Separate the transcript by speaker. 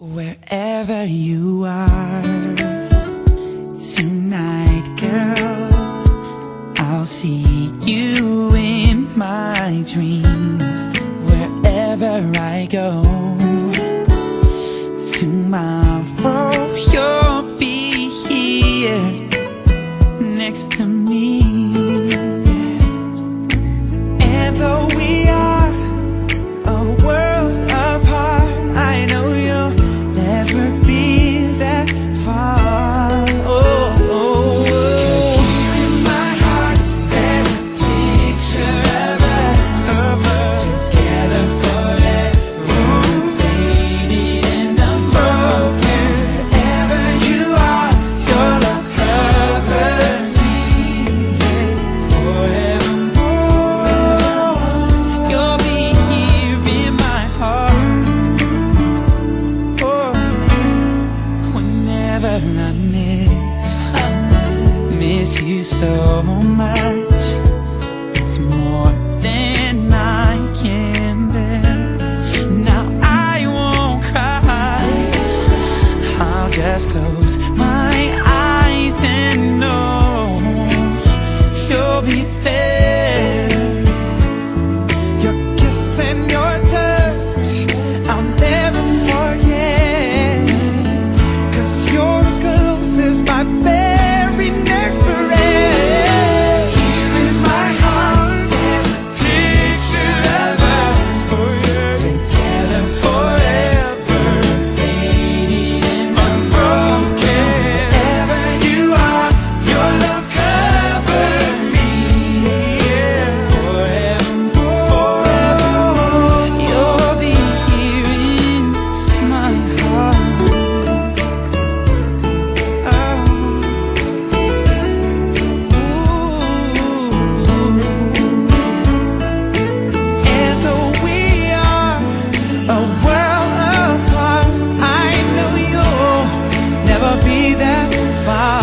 Speaker 1: Wherever you are tonight, girl, I'll see you in my dreams wherever I go. and I miss Miss you so much. It's more than I can bear. Now I won't cry. I'll just close my that far.